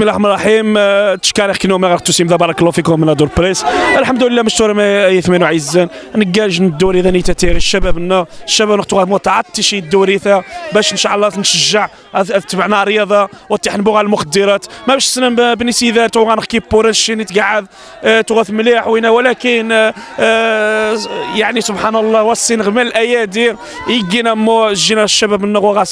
بسم الله الرحمن الرحيم. آه، تشكار كينو ما غتوسيم ذا بارك الله فيكم من دور بريس. الحمد لله مشتور ما يثمنوا عزان نقاج الدوري ذا نيتا تيري الشباب الشباب نقطوا متعطي شي الدوري ذا باش إن شاء الله نشجع. تبعنا رياضة وتحنبوا المخدرات. ما باش سنم بني سيدات وغنحكي بورا الشي نتقعد آه، تغاث مليح وينا. ولكن آه، يعني سبحان الله والسين غمال الأيادي. يجينا مو جينا الشباب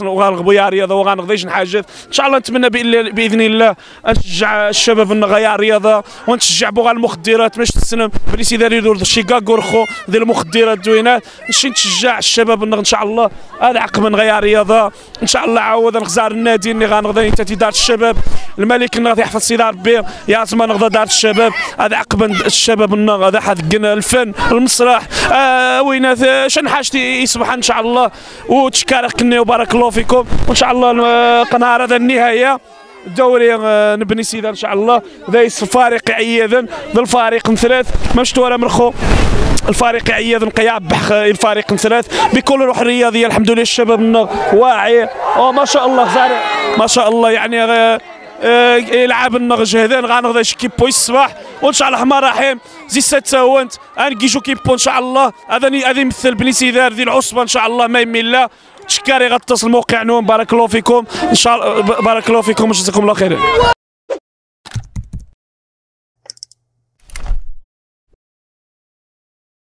وغنغبوا يا رياضة. وغنغضيش حاجات إن شاء الله نتمنى بإذن الله نشجع الشباب نغيا رياضه ونشجع بوغا المخدرات باش تسلم. بلي سيدي يدور شي كاكورخو ديال المخدرات دوينات نمشي نشجع الشباب إن شاء الله. هذا عقب نغيا رياضه إن شاء الله عاود نغزار النادي اللي غنغدا إنت دار الشباب. الملك غادي يحفظ سيدي ربي يا زمان نغدا دار الشباب. هذا عقب الشباب هذا حد الفن المسرح آه وين شن حاجتي يصبح إن شاء الله؟ وتشكارك كني وبارك الله فيكم. وإن شاء الله قناة هذا النهاية. الدوري آه، نبني سيدا إن شاء الله. ذا الفارق عياذا. ذا الفارق ثلاث. مشتوره مرخو. الفريق عياذ قياب بح الفريق ثلاث. بكل روح رياضيه الحمد لله الشباب واعي. وما شاء الله زار ما شاء الله يعني آه، آه، يلعب النغج هذا غنغدا شي كيبو الصباح وإن شاء الله الرحمن الرحيم زي ست وانت انكيجو كيبو إن شاء الله. هذا هذا يمثل بني سيدار ذي العصبة إن شاء الله ما يمي الله تشكاري غتصل موقع نوم بارك الله فيكم. إن شاء الله بارك الله فيكم وجزاكم الله خير